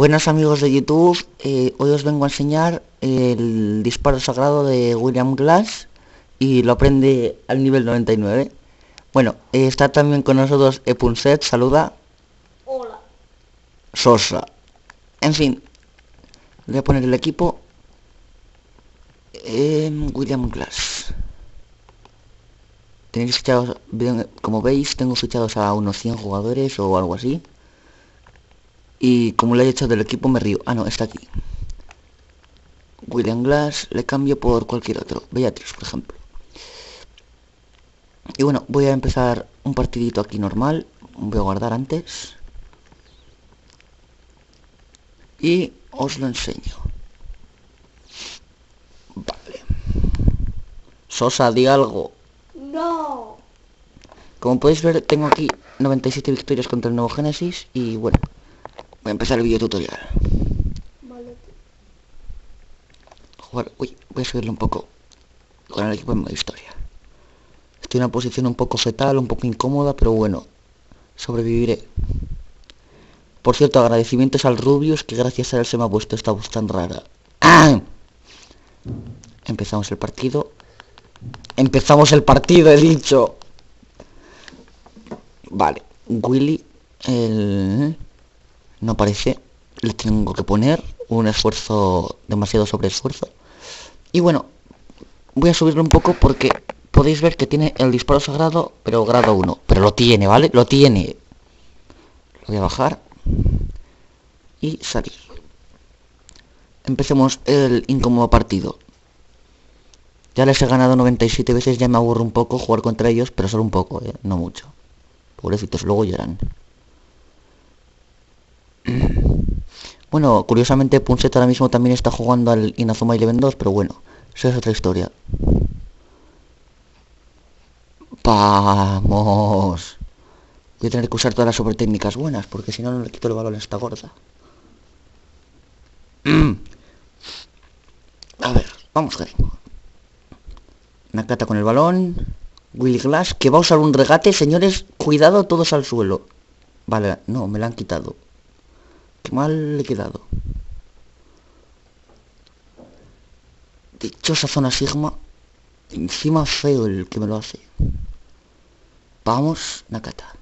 Buenas amigos de YouTube, eh, hoy os vengo a enseñar el disparo sagrado de William Glass y lo aprende al nivel 99. Bueno, eh, está también con nosotros Epunset, saluda. Hola. Sosa. En fin, voy a poner el equipo. en William Glass. Tenéis fichados, como veis, tengo fichados a unos 100 jugadores o algo así. Y como le he hecho del equipo me río. Ah, no, está aquí. William Glass le cambio por cualquier otro. Beatriz, por ejemplo. Y bueno, voy a empezar un partidito aquí normal. Voy a guardar antes. Y os lo enseño. Vale. Sosa, di algo. No. Como podéis ver, tengo aquí 97 victorias contra el nuevo Génesis. Y bueno, Voy a empezar el video tutorial. Vale. Jugar. Uy, voy a subirle un poco con el equipo en modo historia. Estoy en una posición un poco fetal, un poco incómoda, pero bueno, sobreviviré. Por cierto, agradecimientos al Rubius, que gracias a él se me ha puesto esta voz tan rara. ¡Ah! Empezamos el partido. Empezamos el partido, he dicho. Vale, Willy, el no parece. Le tengo que poner un esfuerzo, demasiado sobre esfuerzo. Y bueno, voy a subirlo un poco porque podéis ver que tiene el disparo sagrado, pero grado 1. Pero lo tiene, ¿vale? Lo tiene. Lo voy a bajar. Y salir. Empecemos el incómodo partido. Ya les he ganado 97 veces, ya me aburro un poco jugar contra ellos, pero solo un poco, ¿eh? no mucho. Pobrecitos, luego lloran. Bueno, curiosamente Punset ahora mismo también está jugando al Inazuma Eleven 2, pero bueno, eso es otra historia. Vamos. Voy a tener que usar todas las super técnicas buenas, porque si no, no le quito el balón a esta gorda. A ver, vamos, Gary. Nakata con el balón. Willy Glass, que va a usar un regate. Señores, cuidado todos al suelo. Vale, no, me la han quitado. Mal le he quedado. Dichosa zona sigma. Encima feo el que me lo hace. Vamos, Nakata.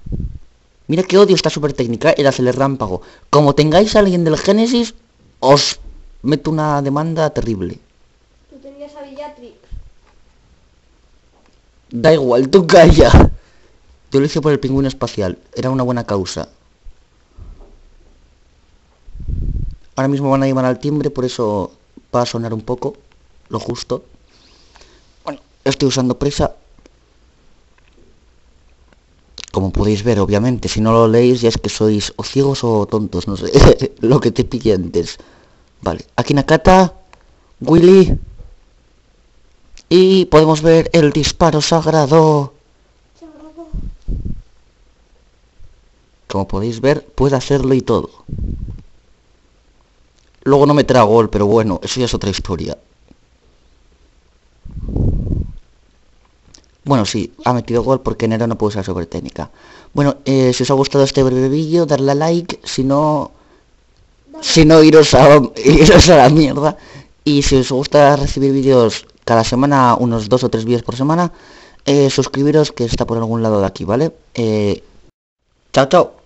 Mira qué odio esta super técnica, el hacerle rámpago. Como tengáis a alguien del Génesis, os meto una demanda terrible. Tú tenías a Bellatrix. Da igual, tú calla. Yo lo hice por el pingüino espacial. Era una buena causa. Ahora mismo van a llamar al timbre, por eso va a sonar un poco, lo justo. Bueno, estoy usando presa. Como podéis ver, obviamente, si no lo leéis ya es que sois o ciegos o tontos, no sé, lo que te pille antes. Vale, aquí Nakata, Willy. Y podemos ver el disparo sagrado. Sagrado. Como podéis ver, puede hacerlo y todo. Luego no me trae gol, pero bueno, eso ya es otra historia. Bueno, sí, ha metido gol porque Nero no puede usar sobre técnica. Bueno, eh, si os ha gustado este breve vídeo, darle a like, si no... Si no, iros a, iros a la mierda. Y si os gusta recibir vídeos cada semana, unos dos o tres vídeos por semana, eh, suscribiros que está por algún lado de aquí, ¿vale? Eh, chao, chao.